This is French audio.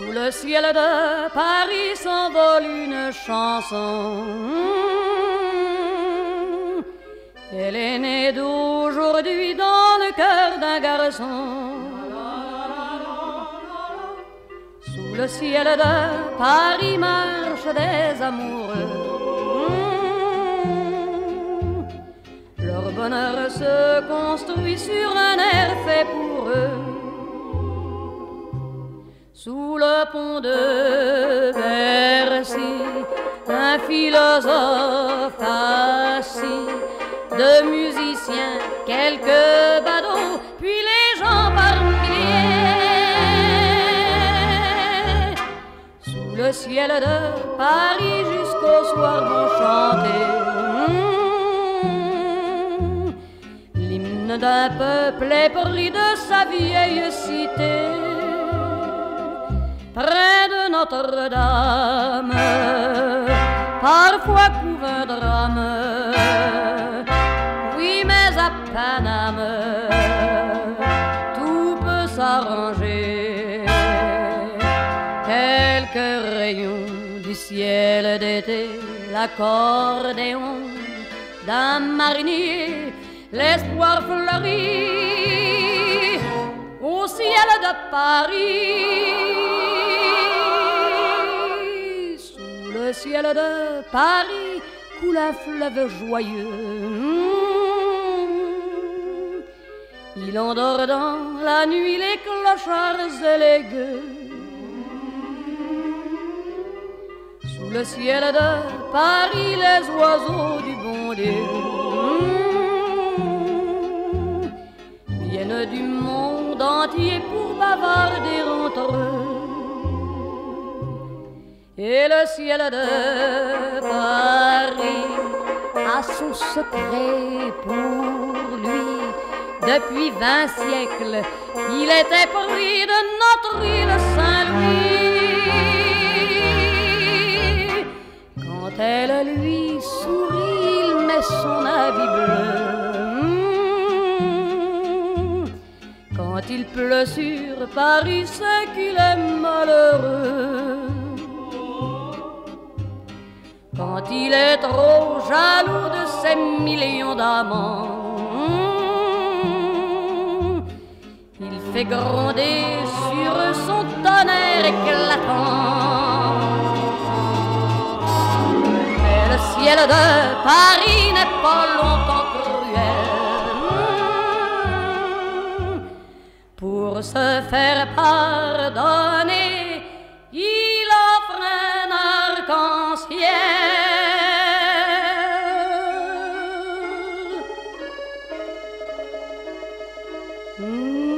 le ciel de Paris s'envole une chanson. Elle est née d'aujourd'hui dans le cœur d'un garçon. Sous le ciel de Paris marchent des amoureux. Leur bonheur se construit sur un air fait pour eux sous le pont de Bercy, un philosophe assis, de musiciens, quelques badauds, puis les gens par milliers. Sous le ciel de Paris jusqu'au soir vont chanter mmh. l'hymne d'un peuple épris de sa vieille cité Notre-Dame, parfois couve un drame. Oui, mais à Paname, tout peut s'arranger. Quelques rayons du ciel d'été, l'accordéon d'un marinier, l'espoir fleurit au ciel de Paris. Le ciel de Paris coule un fleuve joyeux. Il endort dans la nuit les clochards et les gueux. Sous le ciel de Paris, les oiseaux du bon Et le ciel de Paris a son secret pour lui. Depuis vingt siècles, il était pris de notre île Saint-Louis. Quand elle lui sourit, il met son habit bleu. Quand il pleut sur Paris, c'est qu'il est malheureux. Il est trop jaloux de ses millions d'amants, il fait gronder sur son tonnerre éclatant. Mais le ciel de Paris n'est pas longtemps cruel. Pour se faire pardonner, il Hum.